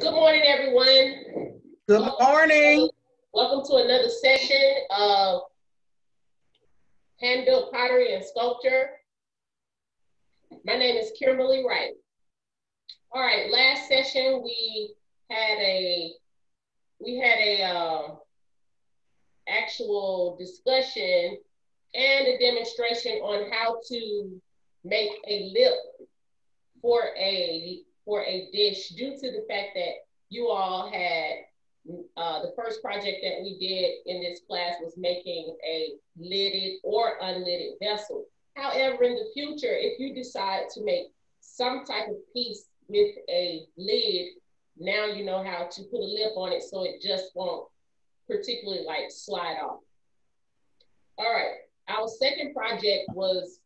Good morning, everyone. Good morning. Welcome to another session of hand-built pottery and sculpture. My name is Kimberlie Wright. All right, last session we had a we had a uh, actual discussion and a demonstration on how to make a lip for a for a dish due to the fact that you all had uh, the first project that we did in this class was making a lidded or unlidded vessel. However, in the future, if you decide to make some type of piece with a lid, now you know how to put a lip on it so it just won't particularly like slide off. All right, our second project was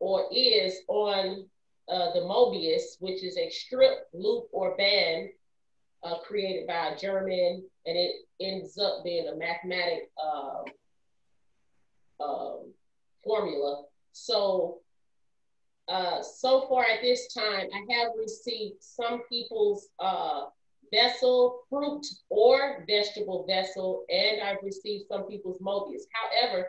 or is on uh, the Mobius, which is a strip, loop, or band uh, created by a German, and it ends up being a mathematic um, um, formula. So, uh, so far at this time, I have received some people's uh, vessel, fruit or vegetable vessel, and I've received some people's Mobius. However,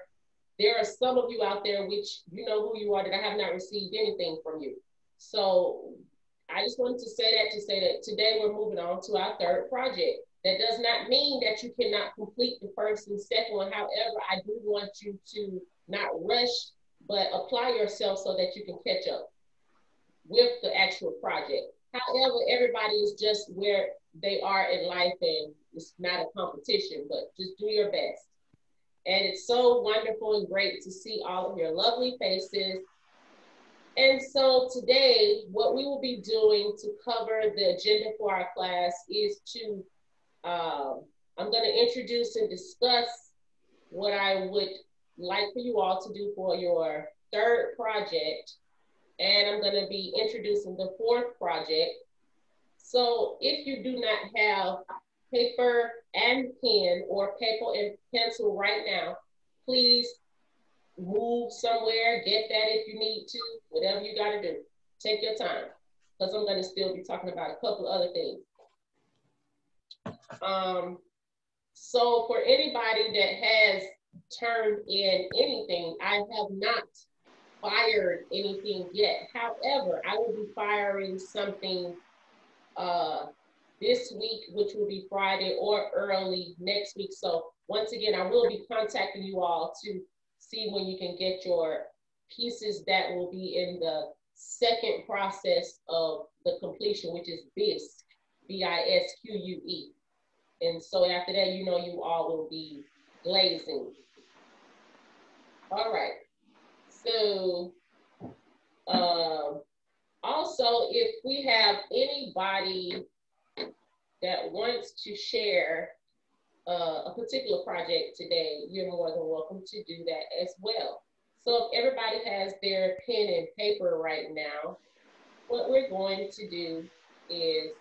there are some of you out there which you know who you are that I have not received anything from you. So I just wanted to say that to say that today we're moving on to our third project. That does not mean that you cannot complete the first and second one. However, I do want you to not rush, but apply yourself so that you can catch up with the actual project. However, everybody is just where they are in life and it's not a competition, but just do your best. And it's so wonderful and great to see all of your lovely faces and so today, what we will be doing to cover the agenda for our class is to, um, I'm going to introduce and discuss what I would like for you all to do for your third project. And I'm going to be introducing the fourth project. So if you do not have paper and pen or paper and pencil right now, please move somewhere, get that if you need to, whatever you got to do. Take your time because I'm going to still be talking about a couple other things. Um, so for anybody that has turned in anything, I have not fired anything yet. However, I will be firing something uh, this week, which will be Friday or early next week. So once again, I will be contacting you all to see when you can get your pieces that will be in the second process of the completion, which is bisque, B-I-S-Q-U-E. And so after that, you know you all will be glazing. All right. So um, also, if we have anybody that wants to share uh, a particular project today, you're more than welcome to do that as well. So if everybody has their pen and paper right now, what we're going to do is,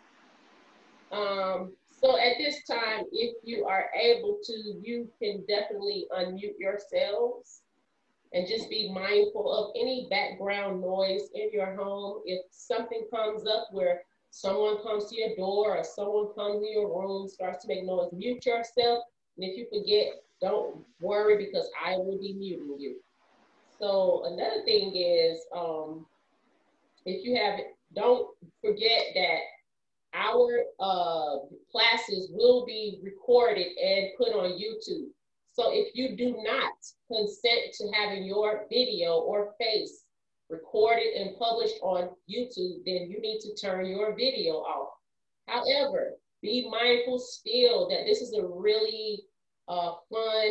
um, so at this time, if you are able to, you can definitely unmute yourselves and just be mindful of any background noise in your home. If something comes up where someone comes to your door or someone comes to your room, starts to make noise, mute yourself. And if you forget, don't worry because I will be muting you. So another thing is, um, if you have, don't forget that our uh, classes will be recorded and put on YouTube. So if you do not consent to having your video or face recorded and published on YouTube, then you need to turn your video off. However, be mindful still that this is a really uh, fun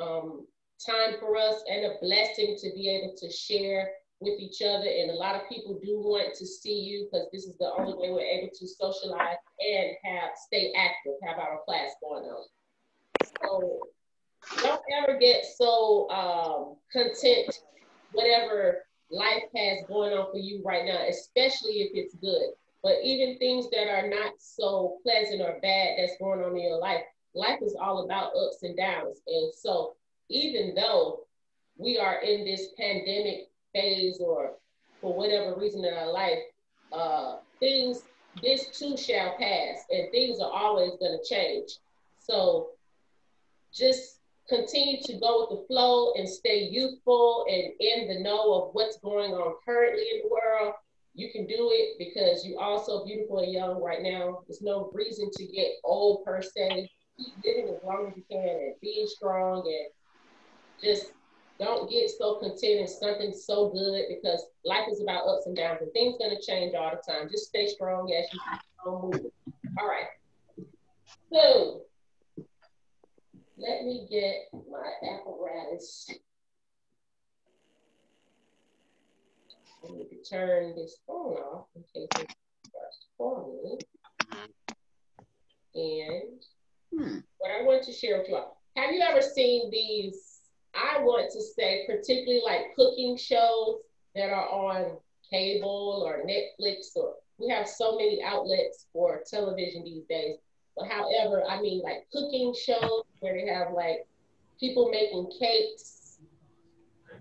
um, time for us and a blessing to be able to share with each other. And a lot of people do want to see you because this is the only way we're able to socialize and have stay active, have our class going on. So don't ever get so um, content, whatever life has going on for you right now, especially if it's good. But even things that are not so pleasant or bad that's going on in your life, life is all about ups and downs. And so even though we are in this pandemic phase or for whatever reason in our life, uh, things this too shall pass and things are always going to change. So just continue to go with the flow and stay youthful and in the know of what's going on currently in the world. You can do it because you're also beautiful and young right now. There's no reason to get old per se. Keep living as long as you can and being strong and just don't get so content in something so good because life is about ups and downs and things gonna change all the time. Just stay strong as you keep. All right. So let me get my apparatus. I need to turn this phone off in case it starts calling me. And hmm. what I want to share with you all. Have you ever seen these I want to say, particularly like cooking shows that are on cable or Netflix, or we have so many outlets for television these days. But however, I mean like cooking shows where they have like people making cakes,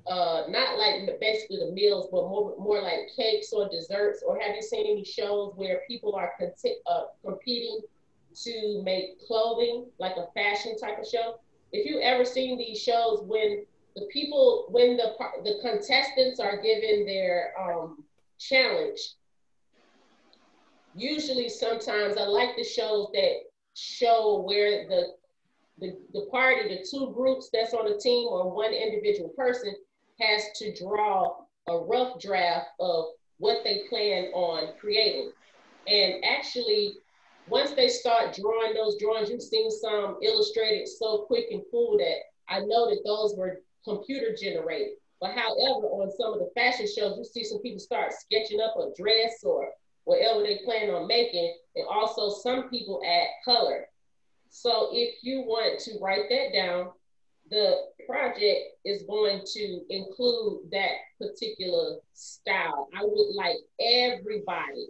uh, not like basically the meals, but more more like cakes or desserts. Or have you seen any shows where people are conti- uh, competing to make clothing, like a fashion type of show? if you ever seen these shows when the people when the the contestants are given their um, challenge usually sometimes i like the shows that show where the, the the party the two groups that's on a team or one individual person has to draw a rough draft of what they plan on creating and actually once they start drawing those drawings, you've seen some illustrated so quick and cool that I know that those were computer generated. But however, on some of the fashion shows, you see some people start sketching up a dress or whatever they plan on making. And also some people add color. So if you want to write that down, the project is going to include that particular style. I would like everybody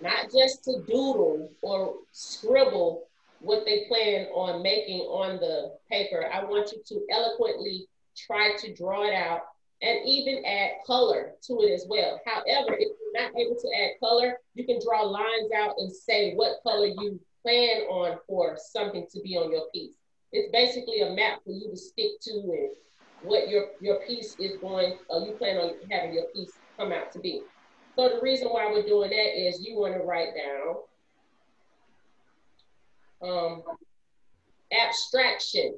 not just to doodle or scribble what they plan on making on the paper. I want you to eloquently try to draw it out and even add color to it as well. However, if you're not able to add color, you can draw lines out and say what color you plan on for something to be on your piece. It's basically a map for you to stick to and what your, your piece is going, uh, you plan on having your piece come out to be. So the reason why we're doing that is you want to write down um, abstraction.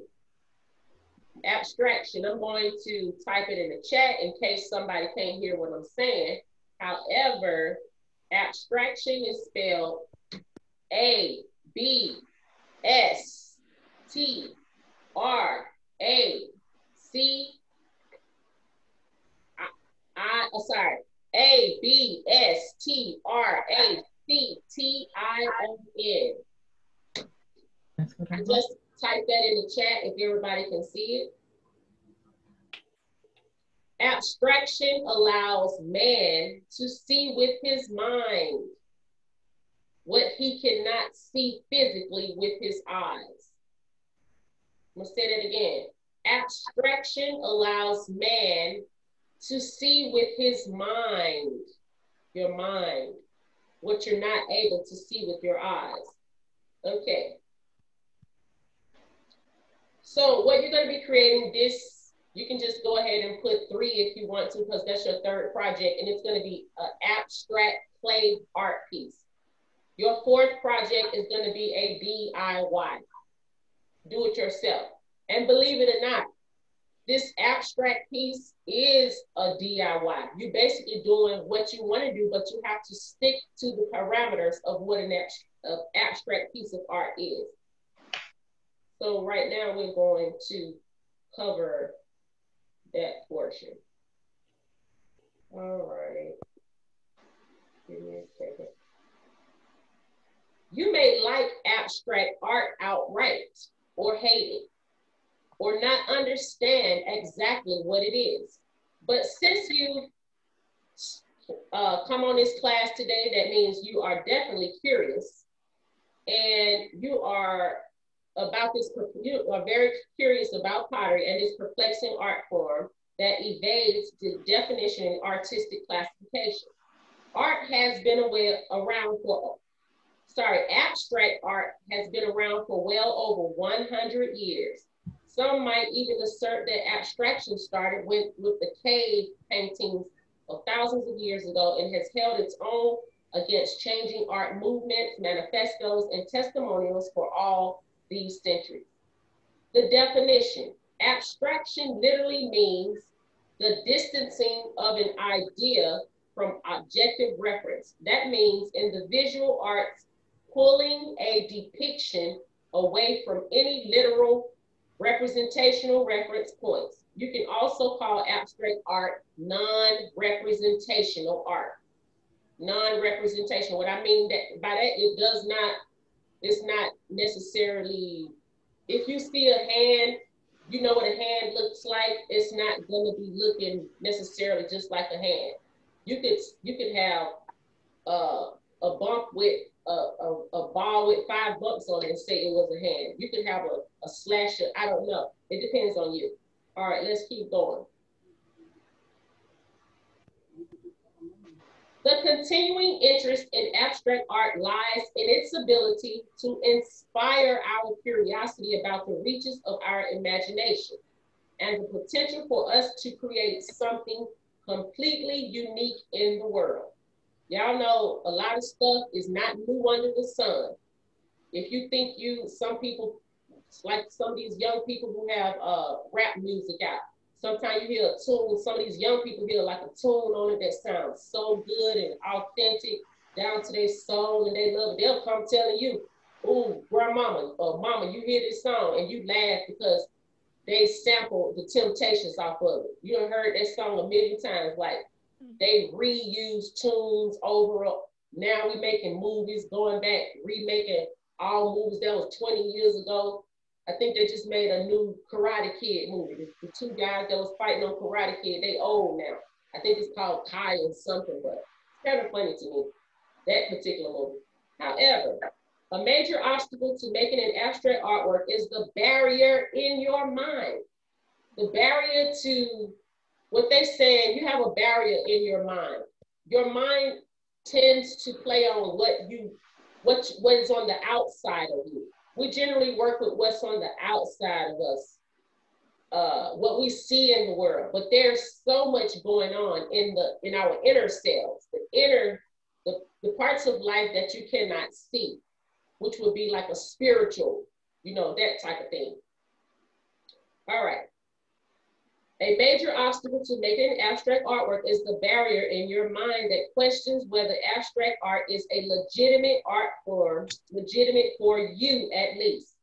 Abstraction. I'm going to type it in the chat in case somebody can't hear what I'm saying. However, abstraction is spelled A B S T R A C I, oh, sorry a B S T R A C T I O N. I just type that in the chat if everybody can see it. Abstraction allows man to see with his mind what he cannot see physically with his eyes. I'm gonna say that again. Abstraction allows man to see with his mind, your mind, what you're not able to see with your eyes. Okay. So what you're to be creating this, you can just go ahead and put three if you want to, because that's your third project, and it's to be an abstract clay art piece. Your fourth project is to be a DIY, do it yourself. And believe it or not, this abstract piece is a DIY. You're basically doing what you want to do, but you have to stick to the parameters of what an abstract piece of art is. So right now we're going to cover that portion. All right. You may like abstract art outright or hate it or not understand exactly what it is. But since you uh, come on this class today, that means you are definitely curious and you are about this, you are very curious about pottery and this perplexing art form that evades the definition and artistic classification. Art has been around for sorry, abstract art has been around for well over 100 years. Some might even assert that abstraction started with, with the cave paintings of thousands of years ago and has held its own against changing art movements, manifestos, and testimonials for all these centuries. The definition, abstraction literally means the distancing of an idea from objective reference. That means in the visual arts, pulling a depiction away from any literal representational reference points. You can also call abstract art non-representational art. Non-representation. What I mean that by that, it does not, it's not necessarily, if you see a hand, you know what a hand looks like, it's not gonna be looking necessarily just like a hand. You could you could have uh, a bump with a, a, a, ball with five bucks on it and say it was a hand. You could have a, a slasher, I don't know. It depends on you. All right, let's keep going. The continuing interest in abstract art lies in its ability to inspire our curiosity about the reaches of our imagination and the potential for us to create something completely unique in the world. Y'all know a lot of stuff is not new under the sun. If you think you, some people, like some of these young people who have uh, rap music out, sometimes you hear a tune, some of these young people hear like a tune on it that sounds so good and authentic down to their soul and they love it. They'll come telling you, oh, grandmama or mama, you hear this song and you laugh because they sampled the temptations off of it. You have heard that song a million times, like they reuse tunes over. Now we making movies, going back, remaking all movies that was 20 years ago. I think they just made a new Karate Kid movie. The, the two guys that was fighting on Karate Kid, they old now. I think it's called Kai or something, but it's kind of funny to me, that particular movie. However, a major obstacle to making an abstract artwork is the barrier in your mind. The barrier to what they say, you have a barrier in your mind. Your mind tends to play on what you what what is on the outside of you. We generally work with what's on the outside of us, uh, what we see in the world. But there's so much going on in the in our inner selves, the inner the, the parts of life that you cannot see, which would be like a spiritual, you know, that type of thing. All right. A major obstacle to making abstract artwork is the barrier in your mind that questions whether abstract art is a legitimate art form, legitimate for you at least.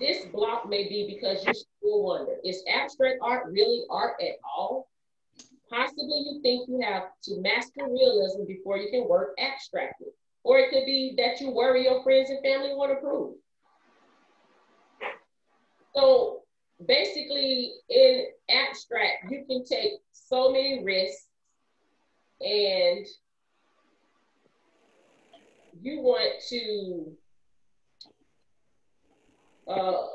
This block may be because you still wonder, is abstract art really art at all? Possibly you think you have to master realism before you can work abstractly. Or it could be that you worry your friends and family won't approve. So basically in abstract, you can take so many risks and you want to uh,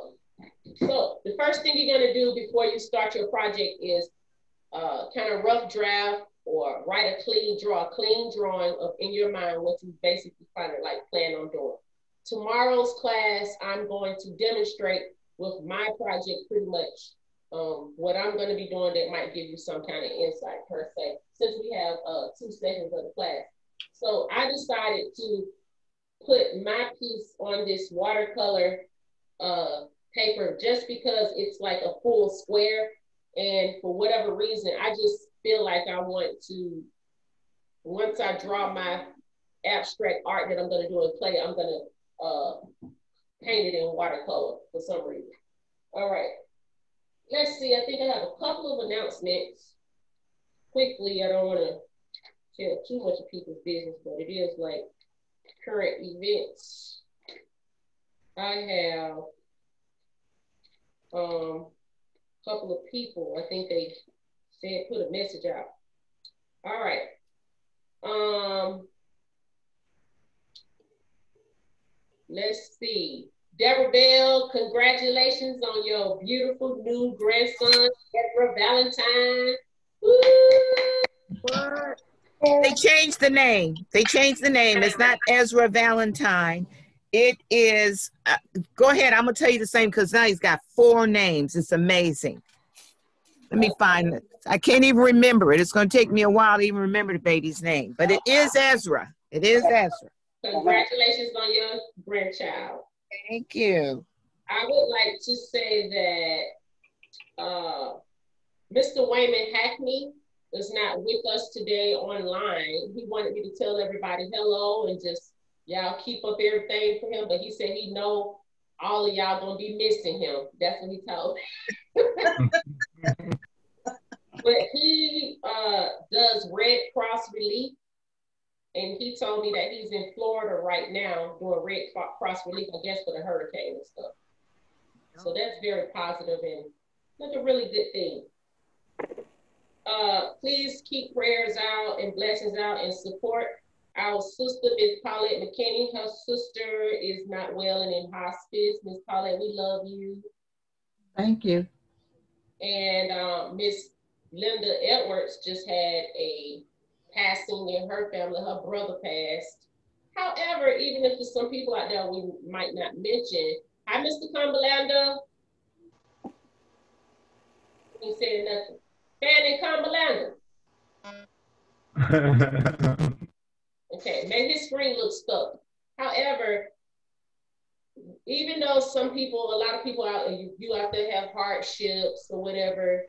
so the first thing you're going to do before you start your project is uh, kind of rough draft or write a clean draw, a clean drawing of in your mind what you basically kind of like plan on doing. Tomorrow's class, I'm going to demonstrate with my project pretty much um, what I'm going to be doing that might give you some kind of insight per se, since we have uh, two sessions of the class. So I decided to put my piece on this watercolor uh, paper just because it's like a full square. And for whatever reason, I just feel like I want to, once I draw my abstract art that I'm going to do in clay, I'm going to uh, painted in watercolor for some reason. All right. Let's see. I think I have a couple of announcements. Quickly, I don't want to tell too much of people's business, but it is like current events. I have um a couple of people. I think they said put a message out. All right. Um, Let's see. Deborah Bell, congratulations on your beautiful new grandson, Deborah Valentine. Woo! They changed the name. They changed the name. It's not Ezra Valentine. It is, uh, go ahead. I'm going to tell you the same because now he's got four names. It's amazing. Let me find it. I can't even remember it. It's going to take me a while to even remember the baby's name, but it is Ezra. It is Ezra. Congratulations on your grandchild. Thank you. I would like to say that uh, Mr. Wayman Hackney is not with us today online. He wanted me to tell everybody hello and just y'all keep up everything for him. But he said he know all of y'all gonna be missing him. That's what he told me. but he uh, does Red Cross relief, and he told me that he's in Florida right now doing Red Cross relief, I guess for the hurricane and stuff. So that's very positive and like a really good thing. Uh, please keep prayers out and blessings out and support our sister, Miss Paulette McKinney. Her sister is not well and in hospice. Miss Paulette, we love you. Thank you. And um, Miss Linda Edwards just had a passing in her family. Her brother passed. However, even if there's some people out there we might not mention, hi, Mr. Cumberlander. He said nothing. Fanny Cumberlander. okay, maybe his screen looks stuck. However, even though some people, a lot of people out you, you out there have hardships or whatever,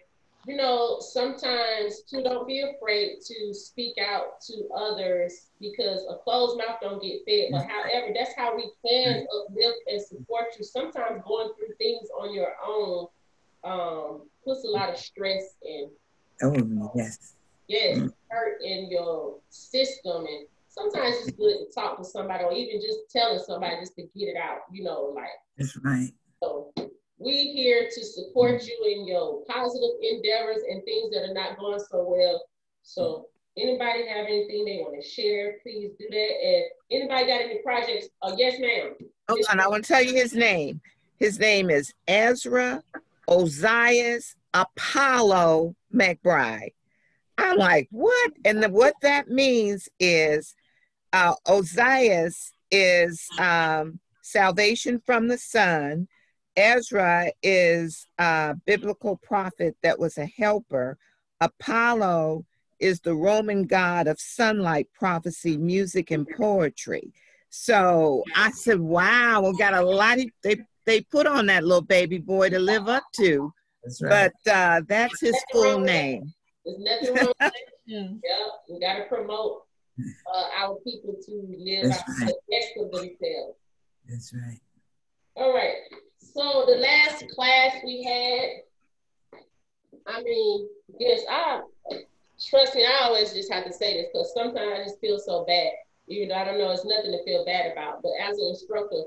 you know, sometimes too don't be afraid to speak out to others because a closed mouth don't get fed. But however, that's how we can uplift and support you. Sometimes going through things on your own um, puts a lot of stress and oh yes, yes, mm. hurt in your system. And sometimes it's good to talk to somebody or even just telling somebody just to get it out. You know, like that's right. So we here to support you in your positive endeavors and things that are not going so well. So anybody have anything they want to share, please do that. And anybody got any projects? Oh, yes, ma'am. Hold on, I want to tell you his name. His name is Ezra Ozias Apollo McBride. I'm like, what? And the, what that means is uh, Ozias is um, salvation from the sun Ezra is a biblical prophet that was a helper. Apollo is the Roman god of sunlight, prophecy, music, and poetry. So I said, wow, we got a lot of, they, they put on that little baby boy to live up to. That's right. But uh, that's his full name. There's nothing wrong with that. yeah, we got to promote uh, our people to live out right. the best of themselves. That's right. All right. So the last class we had, I mean, yes, I trust me, I always just have to say this because sometimes I just feel so bad. Even though I don't know, it's nothing to feel bad about. But as an instructor,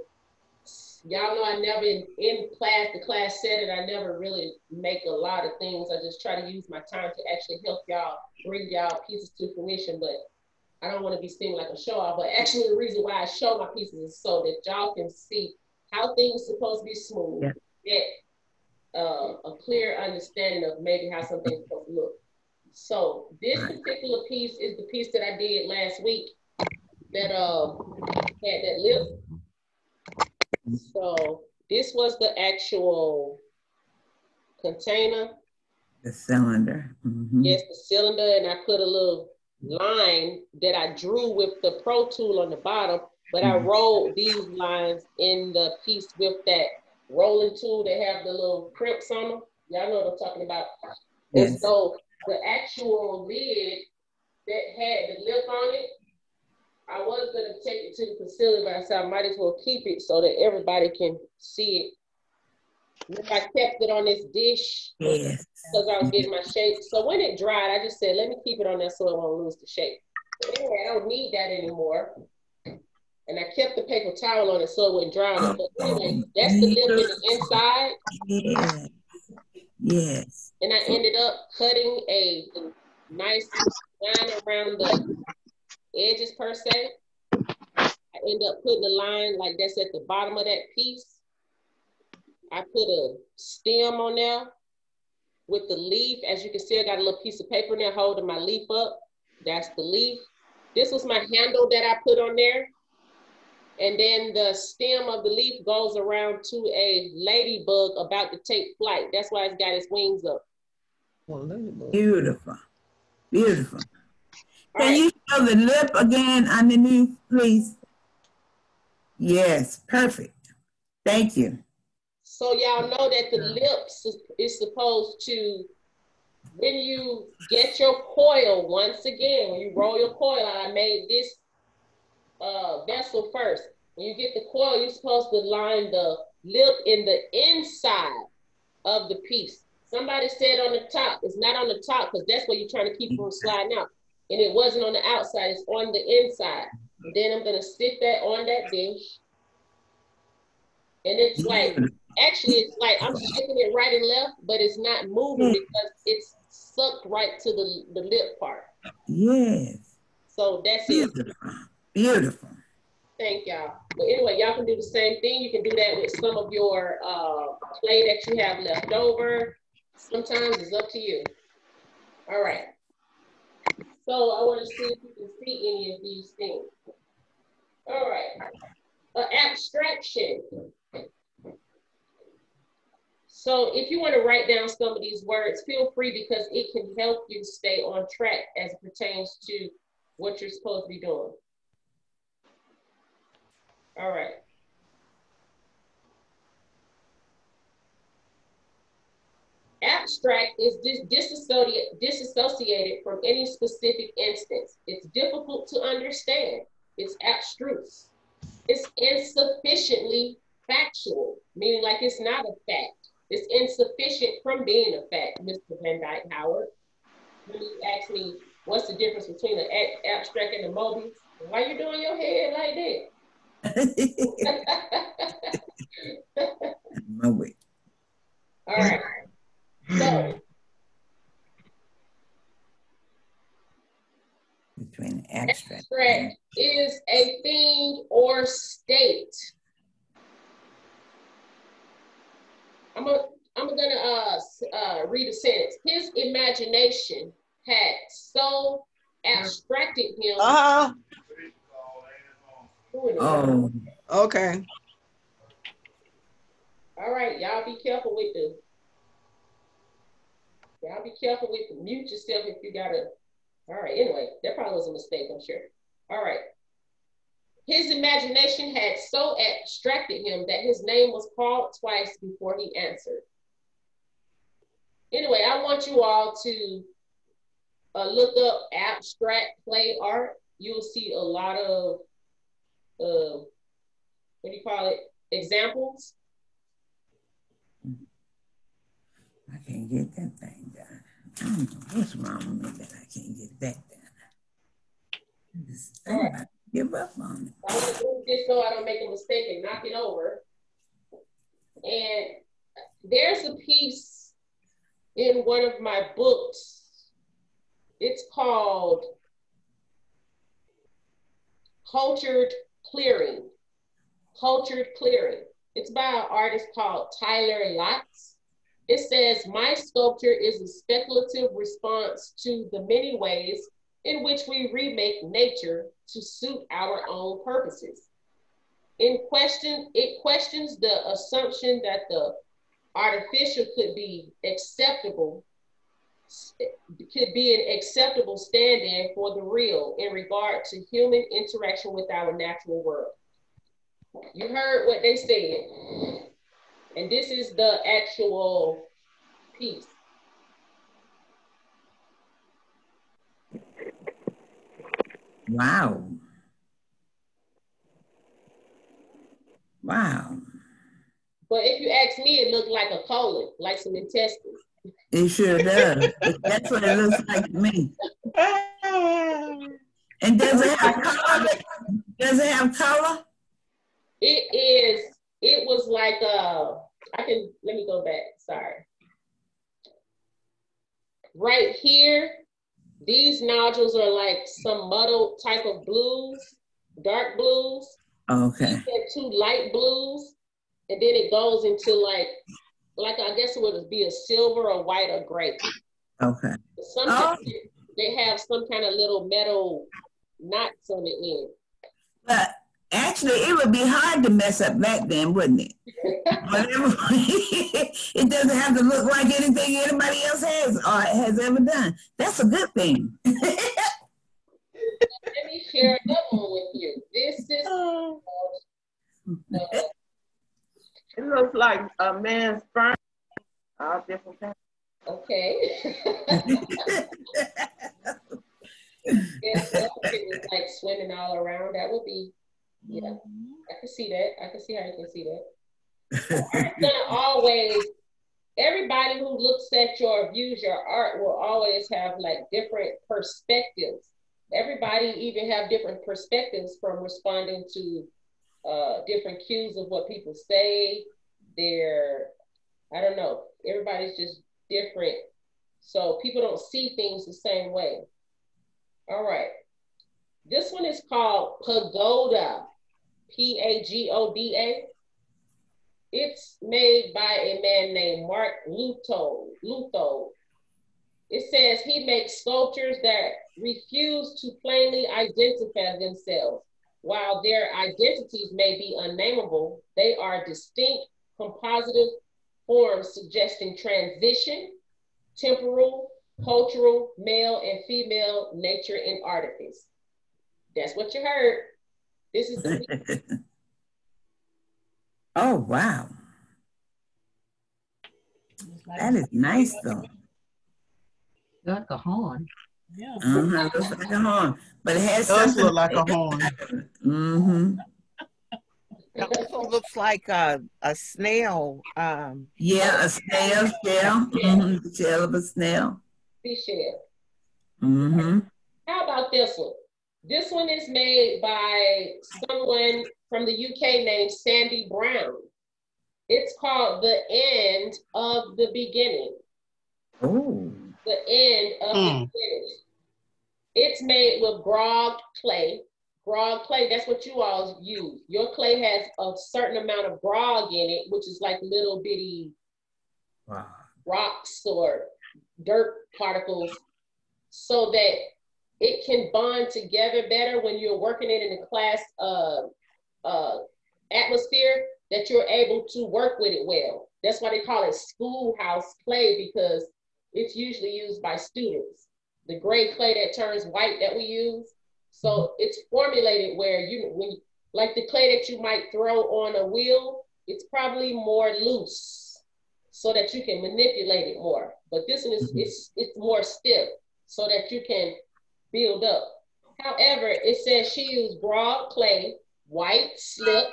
y'all know I never in, in class, the class said it, I never really make a lot of things. I just try to use my time to actually help y'all bring y'all pieces to fruition. But I don't want to be seen like a show off. But actually, the reason why I show my pieces is so that y'all can see how things supposed to be smooth, yeah. get uh, a clear understanding of maybe how something's supposed to look. So this particular piece is the piece that I did last week that uh, had that lip. So this was the actual container. The cylinder. Mm-hmm. Yes, the cylinder, and I put a little line that I drew with the Pro Tool on the bottom but I mm-hmm. rolled these lines in the piece with that rolling tool that have the little crimps on them. Y'all know what I'm talking about. Yes. And so the actual lid that had the lip on it, I was gonna take it to the facility, but I said I might as well keep it so that everybody can see it. If I kept it on this dish because I was getting my shape. So when it dried, I just said, let me keep it on there so it won't lose the shape. But anyway, I don't need that anymore and I kept the paper towel on it so it wouldn't dry. But oh, anyway, that's the lip in the inside. Yeah. Yes. And I ended up cutting a nice line around the edges per se. I end up putting a line like that's at the bottom of that piece. I put a stem on there with the leaf. As you can see, I got a little piece of paper in there holding my leaf up. That's the leaf. This was my handle that I put on there. And then the stem of the leaf goes around to a ladybug about to take flight. That's why it's got its wings up. Beautiful. Beautiful. All Can right. you show the lip again underneath, please? Yes, perfect. Thank you. So y'all know that the lips is, is supposed to, when you get your coil, once again, when you roll your coil, I made this uh, vessel first. When you get the coil, you're supposed to line the lip in the inside of the piece. Somebody said on the top, it's not on the top because that's where you're trying to keep from mm-hmm. sliding out. And it wasn't on the outside, it's on the inside. And then I'm gonna stick that on that dish. And it's like, actually, it's like I'm shaking it right and left, but it's not moving mm. because it's sucked right to the, the lip part. Yes, So that's it. beautiful. Beautiful. Thank y'all. But anyway, y'all can do the same thing. You can do that with some of your uh, clay that you have left over. Sometimes it's up to you. All right. So I want to see if you can see any of these things. All right. Uh, abstraction. So if you want to write down some of these words, feel free because it can help you stay on track as it pertains to what you're supposed to be doing. All right. Abstract is dis- disassociated, disassociated from any specific instance. It's difficult to understand. It's abstruse. It's insufficiently factual, meaning like it's not a fact. It's insufficient from being a fact, Mr. Van Dyke Howard. When you ask me what's the difference between an abstract and a Mobius, why you doing your head like that? Move it. All right. So Between abstract. abstract is a thing or state. I'm gonna I'm gonna uh, uh, read a sentence. His imagination had so abstracted him. Uh-huh. Who in the world? Oh, Okay. All right, y'all be careful with the. Y'all be careful with the mute yourself if you gotta. All right, anyway, that probably was a mistake, I'm sure. All right. His imagination had so abstracted him that his name was called twice before he answered. Anyway, I want you all to uh, look up abstract clay art. You'll see a lot of, uh, what do you call it, examples. I can't get that thing done. I don't know what's wrong with me that I can't get that done. Just- I'm give up on it. I want to move this so I don't make a mistake and knock it over. And there's a piece in one of my books. It's called Cultured Clearing. Cultured Clearing. It's by an artist called Tyler Lotz. It says, My sculpture is a speculative response to the many ways in which we remake nature to suit our own purposes. In question, it questions the assumption that the artificial could be acceptable, could be an acceptable stand-in for the real in regard to human interaction with our natural world. You heard what they said. And this is the actual piece. Wow. Wow. But if you ask me, it looked like a colon, like some intestines. It sure does. That's what it looks like to me. And does it have color? Does it have color? It is, it was like uh I can let me go back, sorry. Right here, these nodules are like some muddled type of blues, dark blues. Okay. Two light blues, and then it goes into like, like I guess it would be a silver or white or gray. Okay. Sometimes, they have some kind of little metal knots on the end. But actually, it would be hard to mess up back then, wouldn't it? It doesn't have to look like anything anybody else has or has ever done. That's a good thing. Let me share another one with you. This is uh, It looks like a man's sperm. All different kinds. okay. Yes, it was like swimming all around. That would be, yeah. Mm-hmm. I can see that. I can see how you can see that. It's gonna always. Everybody who looks at your views your art will always have like different perspectives. Everybody even have different perspectives from responding to uh, different cues of what people say. They're, I don't know. Everybody's just different, so people don't see things the same way. All right. This one is called Pagoda, P A G O D A. It's made by a man named Mark Luto. Luto. It says he makes sculptures that refuse to plainly identify themselves. While their identities may be unnameable, they are distinct compositive forms suggesting transition, temporal, cultural, male and female nature and artifice. That's what you heard. This is the oh, wow. That is nice, though. Like a horn. Yeah. Uh-huh, looks like a horn, but it has It does something. look like a horn. Mm-hmm. It also looks like a, a snail. Um, Yeah, a snail shell. Mm-hmm. The shell of a snail. seashell. Mm-hmm. How about this one? This one is made by someone from the UK named Sandy Brown. It's called The End of the Beginning. Oh. The End of the Hmm. Beginning. It's made with grog clay. Grog clay, that's what you all use. Your clay has a certain amount of grog in it, which is like little bitty Wow. rocks or dirt particles so that it can bond together better when you're working it in a class uh, uh, atmosphere that you're able to work with it well. That's why they call it schoolhouse clay because it's usually used by students. The gray clay that turns white that we use. So it's formulated where you when like the clay that you might throw on a wheel, it's probably more loose so that you can manipulate it more. But this one is Mhm. it's it's more stiff so that you can build up. However, it says she used grog clay, white slip.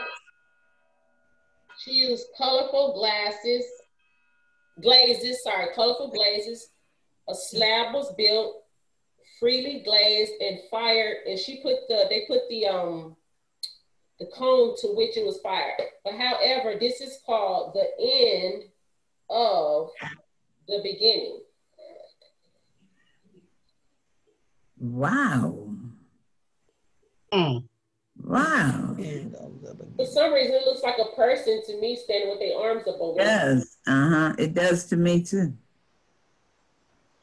She used colorful glasses, glazes, sorry, colorful glazes. A slab was built, freely glazed and fired, and she put the they put the um the cone to which it was fired. But however, this is called the end of the beginning. Wow. Mm. Wow. For some reason, it looks like a person to me standing with their arms up over. It does. Uh-huh. It does to me too.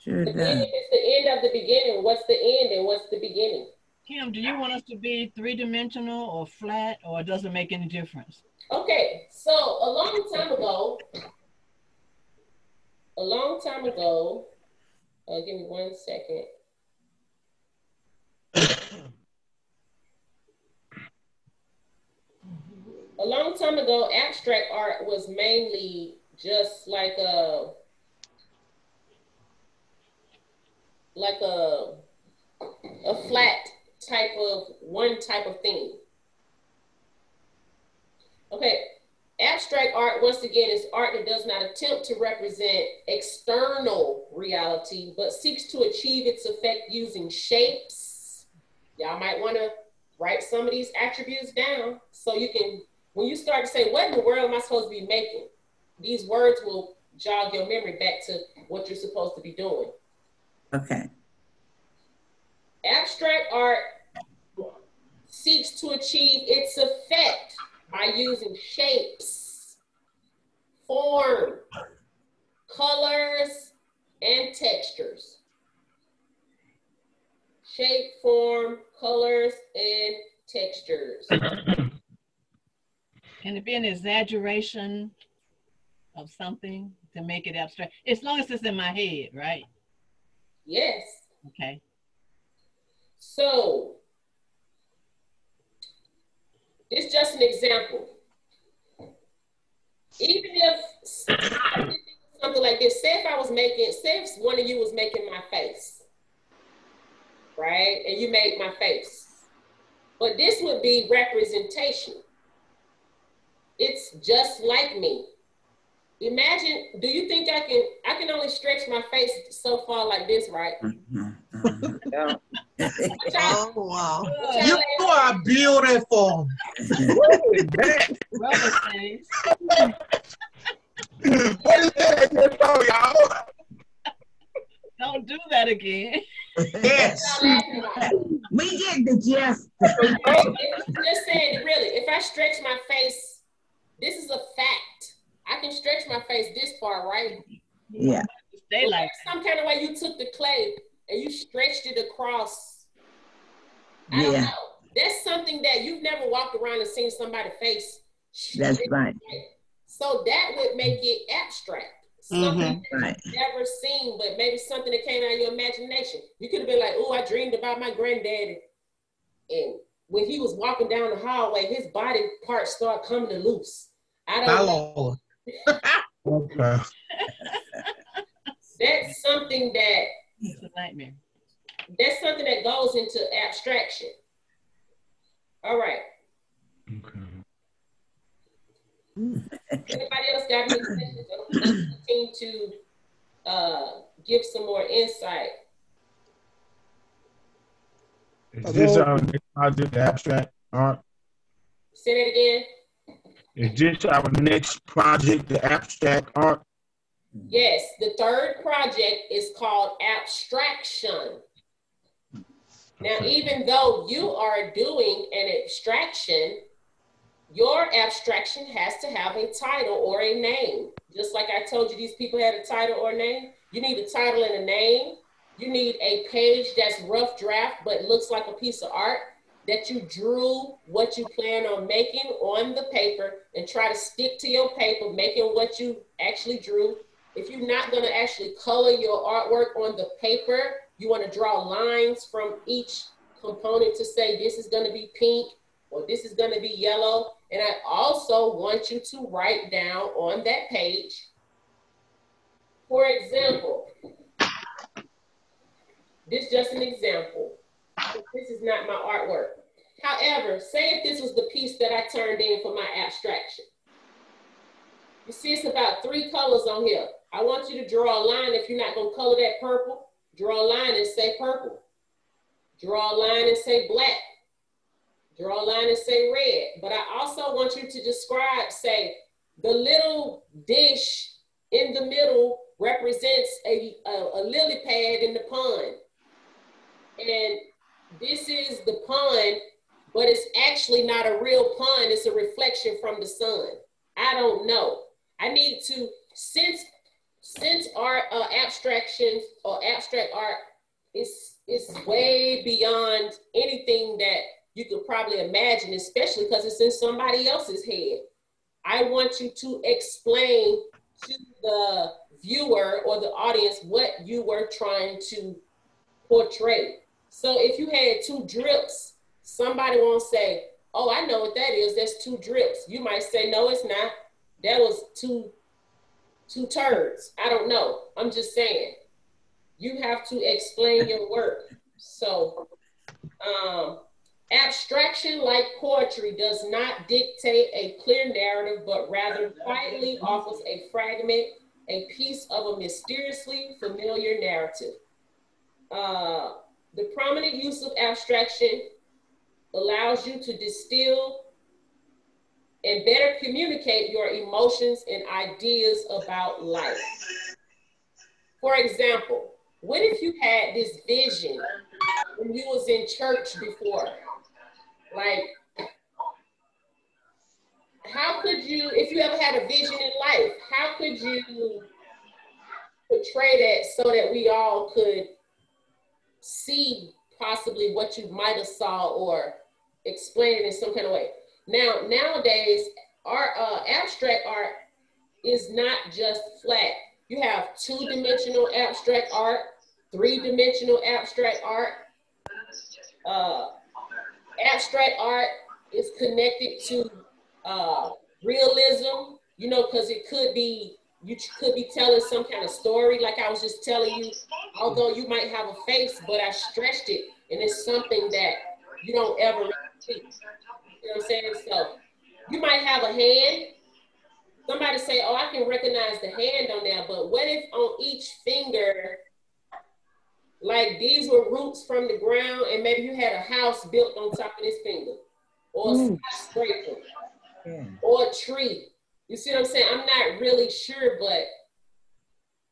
Sure But it does. if it's the end of the beginning, what's the end and what's the beginning? Kim, do you want us to be three dimensional or flat, or it doesn't make any difference? Okay, so a long time ago, a long time ago, uh, give me one second. a long time ago, abstract art was mainly just like a like a a flat type of one type of thing. Okay, abstract art once again is art that does not attempt to represent external reality, but seeks to achieve its effect using shapes. Y'all might want to write some of these attributes down so you can when you start to say, what in the world am I supposed to be making? These words will jog your memory back to what you're supposed to be doing. Okay. Abstract art seeks to achieve its effect by using shapes, form, colors, and textures. Shape, form, colors and textures. Can it be an exaggeration of something to make it abstract? As long as it's in my head, right? Yes. Okay. So, it's just an example. Even if something like this, say if I was making, say if one of you was making my face, right? And you made my face. But this would be representation. It's just like me. Imagine, do you think I can, I can only stretch my face so far like this, right? Mm-hmm, mm-hmm. Yeah. What y'all- Oh, wow. You y'all are beautiful. What is that just for, y'all? Don't do that again. Yes. y'all laughing about? We get the gist. Just saying, really, if I stretch my face, this is a fact. I can stretch my face this far, right? Yeah. Stay like Some kind of way you took the clay and you stretched it across. I don't Yeah. know. That's something that you've never walked around and seen somebody face. That's stretched. right. So that would make it abstract. Something that Right. you've never seen, but maybe something that came out of your imagination. You could have been like, oh, I dreamed about my granddaddy. And when he was walking down the hallway, his body parts start coming to loose. I don't know. lord. Okay. That's something that it's a nightmare. that's something that goes into abstraction. All right. Okay. Anybody else got any questions? Let's Continue to uh, give some more insight. Is this our next project, the abstract art? Say that again. Is this our next project, the abstract art? Yes, the third project is called abstraction. Now, even though you are doing an abstraction, your abstraction has to have a title or a name. Just like I told you, these people had a title or name. You need a title and a name. You need a page that's rough draft but looks like a piece of art that you drew what you plan on making on the paper and try to stick to your paper, making what you actually drew. If you're not to actually color your artwork on the paper, you want to draw lines from each component to say this is to be pink or this is to be yellow. And I also want you to write down on that page, for example, this is just an example. This is not my artwork. However, say if this was the piece that I turned in for my abstraction. You see, it's about three colors on here. I want you to draw a line. If you're not going to color that purple, draw a line and say purple. Draw a line and say black. Draw a line and say red. But I also want you to describe, say, the little dish in the middle represents a, a, a lily pad in the pond. And this is the pun, but it's actually not a real pun. It's a reflection from the sun. I don't know. I need to, since since art uh, abstractions or abstract art is is way beyond anything that you could probably imagine, especially because it's in somebody else's head. I want you to explain to the viewer or the audience what you were trying to portray. So if you had two drips, somebody won't say, "Oh, I know what that is. That's two drips." You might say, "No, it's not. That was two two turds. I don't know. I'm just saying. You have to explain your work. So, um, abstraction, like poetry, does not dictate a clear narrative, but rather quietly offers a fragment, a piece of a mysteriously familiar narrative. Uh, the prominent use of abstraction allows you to distill and better communicate your emotions and ideas about life. For example, what if you had this vision when you was in church before? Like, how could you, if you ever had a vision in life, how could you portray that so that we all could see possibly what you might have saw or explain it in some kind of way. Now, nowadays, our uh, abstract art is not just flat. You have two-dimensional abstract art, three-dimensional abstract art. Uh, abstract art is connected to uh, realism, you know, because it could be you could be telling some kind of story, like I was just telling you. Although you might have a face, but I stretched it, and it's something that you don't ever see. You know what I'm saying? So you might have a hand. Somebody say, "Oh, I can recognize the hand on that," but what if on each finger, like these were roots from the ground, and maybe you had a house built on top of this finger, or a Mm. skyscraper, Yeah. or a tree. You see what I'm saying? I'm not really sure, but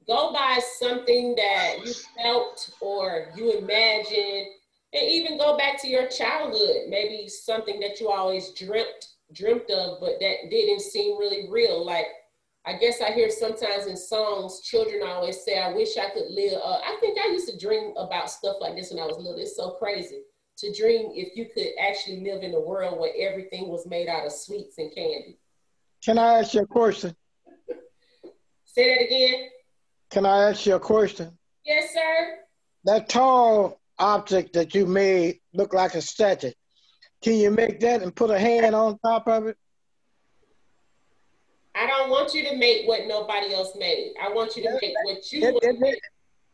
go by something that you felt or you imagined, and even go back to your childhood. Maybe something that you always dreamt dreamt of, but that didn't seem really real. Like I guess I hear sometimes in songs, children always say, "I wish I could live." Uh, I think I used to dream about stuff like this when I was little. It's so crazy to dream if you could actually live in a world where everything was made out of sweets and candy. Can I ask you a question? Say that again. Can I ask you a question? Yes, sir. That tall object that you made look like a statue. Can you make that and put a hand on top of it? I don't want you to make what nobody else made. I want you to make what you It, want. it, it,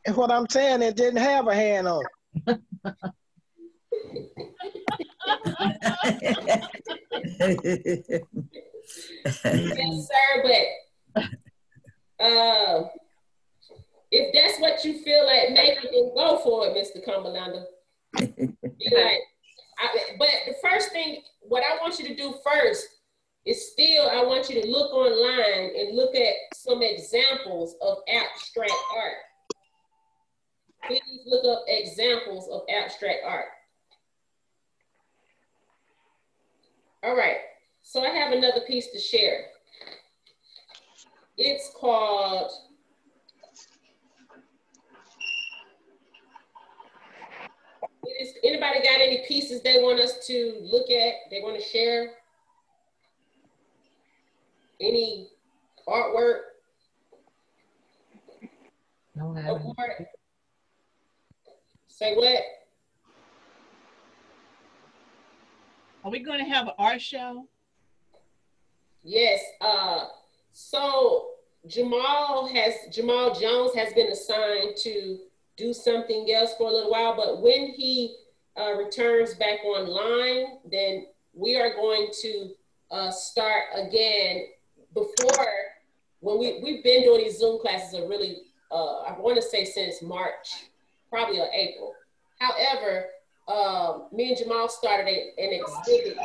and what I'm saying, it didn't have a hand on it. yes, sir. But uh, if that's what you feel like making, then go for it, Mr. Cumberlander. Like, I, but the first thing, what I want you to do first is still, I want you to look online and look at some examples of abstract art. Please look up examples of abstract art. All right, so I have another piece to share. It's called Is anybody got any pieces they want us to look at? They want to share? Any artwork? Don't have of Say what? Are we going to have an art show? Yes. Uh, so Jamal has Jamal Jones has been assigned to do something else for a little while, but when he uh, returns back online, then we are going to uh, start again. Before when we we've been doing these Zoom classes are really uh, I want to say since March, probably or April. However, um, me and Jamal started an exhibit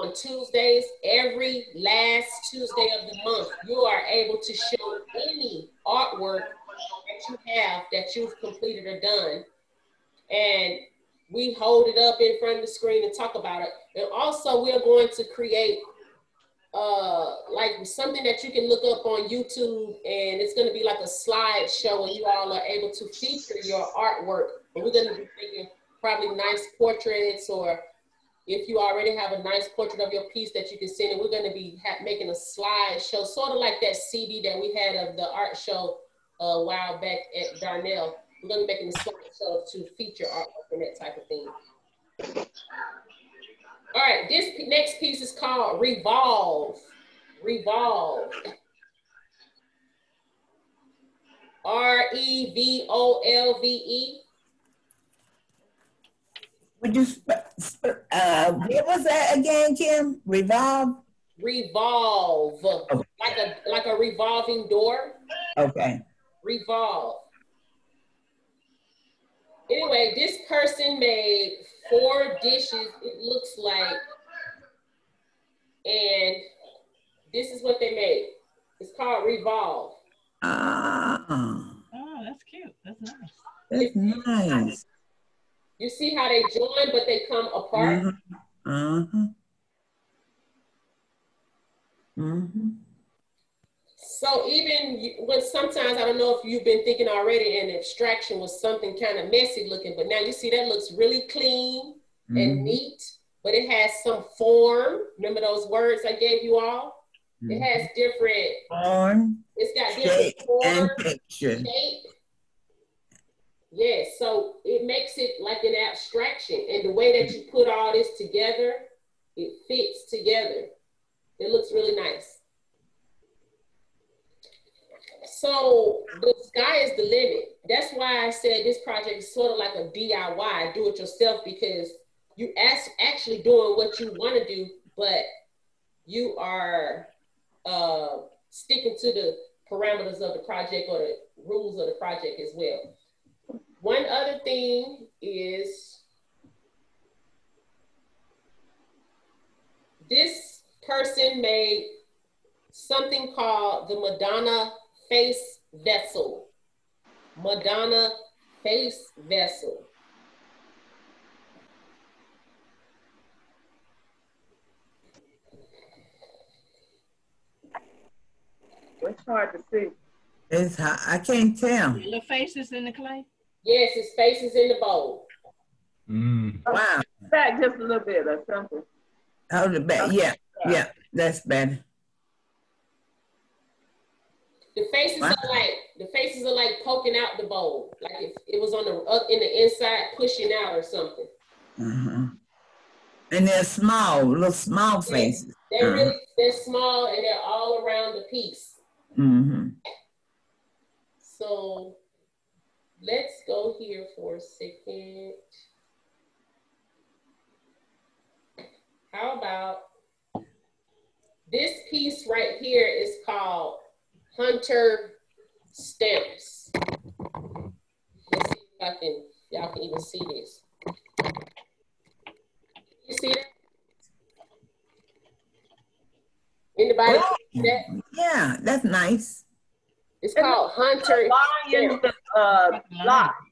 on Tuesdays. Every last Tuesday of the month, you are able to show any artwork that you have that you've completed or done. And we hold it up in front of the screen and talk about it. And also, we're going to create uh, like something that you can look up on YouTube, and it's going to be like a slideshow, and you all are able to feature your artwork. And we're going to be taking probably nice portraits, or if you already have a nice portrait of your piece that you can send, and we're going to be making a slideshow, sort of like that CD that we had of the art show uh, a while back at Darnell. We're going to be making a slideshow to feature artwork and that type of thing. All right, this next piece is called Revolve. Revolve. R E V O L V E. Would you, sp- sp- uh, what was that again, Kim? Revolve? Revolve. Like a like a revolving door. Okay. Revolve. Anyway, this person made four dishes, it looks like. And this is what they made. It's called Revolve. Ah, Oh, that's cute. That's nice. that's nice. You see how they join, but they come apart? Mhm. Uh-huh. Mm-hmm. So even when sometimes, I don't know if you've been thinking already, an abstraction was something kind of messy looking, but now you see that looks really clean and Mhm. neat, but it has some form. Remember those words I gave you all? It has different, Form, it's got different shape, and picture. shape. Yes, so makes it like an abstraction. And the way that you put all this together, it fits together. It looks really nice. So the sky is the limit. That's why I said this project is sort of like a DIY, do it yourself, because you as actually doing what you want to do, but you are uh, sticking to the parameters of the project or the rules of the project as well. One other thing is this person made something called the Madonna face vessel. Madonna face vessel. It's hard to see. It's hard. I can't tell. The faces in the clay? Yes, his face is in the bowl. Mm. Wow. Back just a little bit that's something. Hold it back. Yeah, yeah, that's better. The faces Wow. are like the faces are like poking out the bowl, like if it was on the up in the inside pushing out or something. Uh-huh. And they're small, little small faces. They're Uh-huh. really they're small and they're all around the piece. Mm-hmm. So let's go here for a second. How about this piece right here is called Hunter Stamps. Let's see if I can, y'all can even see this. You see that? Anybody oh, see that? Yeah, that's nice. It's called Hunter. Lion with uh, locks.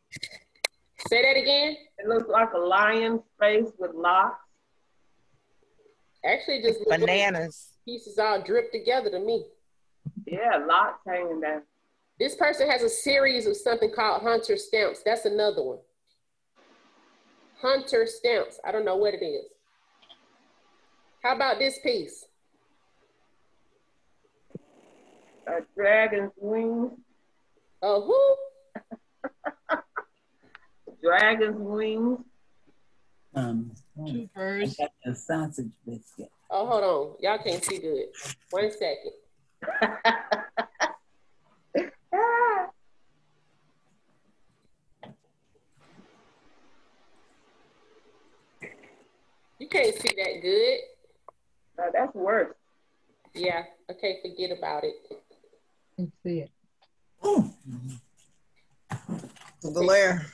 Say that again. It looks like a lion's face with locks. Actually, it just looks like Bananas. pieces all dripped together to me. Yeah, locks hanging down. This person has a series of something called Hunter Stamps. That's another one. Hunter Stamps. I don't know what it is. How about this piece? A dragon's wings. A who? Dragon's wings. Um, Two birds. I a sausage biscuit. Oh, hold on. Y'all can't see good. One second. You can't see that good. Now, that's worse. Yeah. Okay, forget about it. Can see it. Ooh, Glare.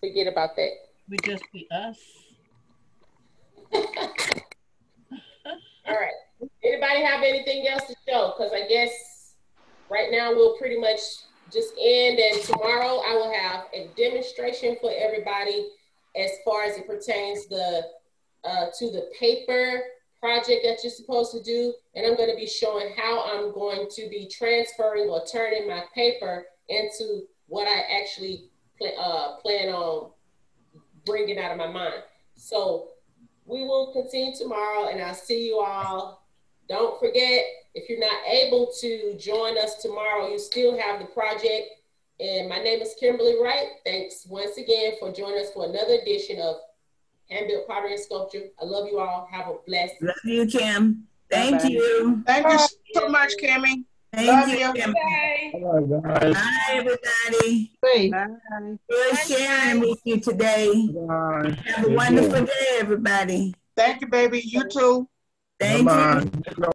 Forget about that. We just be us. All right. Anybody have anything else to show? Because I guess right now we'll pretty much just end, and tomorrow I will have a demonstration for everybody as far as it pertains the uh, to the paper project that you're supposed to do, and I'm going to be showing how I'm going to be transferring or turning my paper into what I actually pla uh, plan on bringing out of my mind. So we will continue tomorrow and I'll see you all. Don't forget, if you're not able to join us tomorrow, you still have the project. And my name is Kimberlie Wright. Thanks once again for joining us for another edition of Hand-Built Pottery and Sculpture. I love you all. Have a blessed love you, Kim. Thank Bye-bye. you. Thank you so much, Kimmy. Thank Love you, you. Kim. All right, guys. Bye, everybody. Say, Good sharing with you today. Bye. Have a wonderful day, everybody. Thank you, baby. You too. Thank you. Bye-bye.